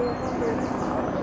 Eu vou ver.